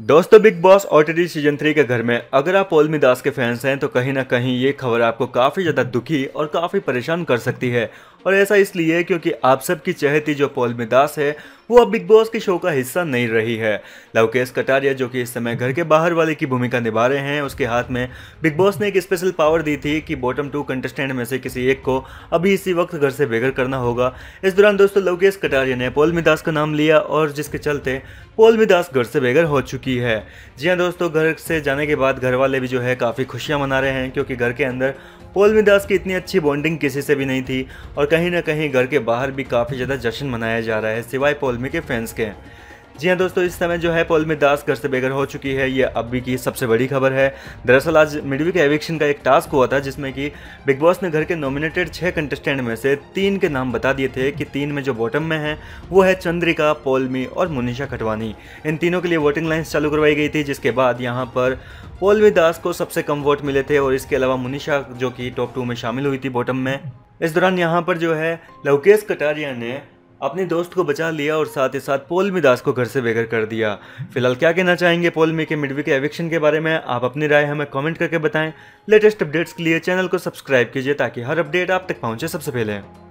दोस्तों Bigg Boss OTT season three के घर में अगर आप ओलमी दास के फैंस हैं तो कहीं ना कहीं ये खबर आपको काफ़ी ज़्यादा दुखी और काफ़ी परेशान कर सकती है। और ऐसा इसलिए क्योंकि आप सबकी चहती जो पौलमी दास है, वो अब बिग बॉस के शो का हिस्सा नहीं रही है। लवकेश कटारिया, जो कि इस समय घर के बाहर वाले की भूमिका निभा रहे हैं, उसके हाथ में बिग बॉस ने एक स्पेशल पावर दी थी कि बॉटम टू कंटेस्टेंट में से किसी एक को अभी इसी वक्त घर से बेघर करना होगा। इस दौरान दोस्तों, लवकेश कटारिया ने पौलमी दास का नाम लिया और जिसके चलते पौलमी दास घर से बेघर हो चुकी है। जी हाँ दोस्तों, घर से जाने के बाद घर वाले भी जो है काफ़ी खुशियाँ मना रहे हैं क्योंकि घर के अंदर पौलमी दास की इतनी अच्छी बॉन्डिंग किसी से भी नहीं थी और कहीं ना कहीं घर के बाहर भी काफ़ी ज़्यादा जश्न मनाया जा रहा है सिवाय पोलमी के फैंस के। जी हाँ दोस्तों, इस समय जो है पौलमी दास घर से बेघर हो चुकी है। ये अभी की सबसे बड़ी खबर है। दरअसल आज मिडवी के एविक्शन का एक टास्क हुआ था, जिसमें कि बिग बॉस ने घर के नॉमिनेटेड छः कंटेस्टेंट में से तीन के नाम बता दिए थे कि तीन में जो बॉटम में हैं, वो है चंद्रिका, पौलमी और मुनिशा खटवानी इन तीनों के लिए वोटिंग लाइन्स चालू करवाई गई थी, जिसके बाद यहाँ पर पौलमी दास को सबसे कम वोट मिले थे और इसके अलावा मुनिशा जो कि टॉप टू में शामिल हुई थी बॉटम में। इस दौरान यहाँ पर जो है लवकेश कटारिया ने अपने दोस्त को बचा लिया और साथ ही साथ पोलमी दास को घर से बेघर कर दिया। फ़िलहाल क्या कहना चाहेंगे पोलमी के मिडवी के एविक्शन के बारे में? आप अपनी राय हमें कमेंट करके बताएँ। लेटेस्ट अपडेट्स के लिए चैनल को सब्सक्राइब कीजिए ताकि हर अपडेट आप तक पहुँचे सबसे पहले।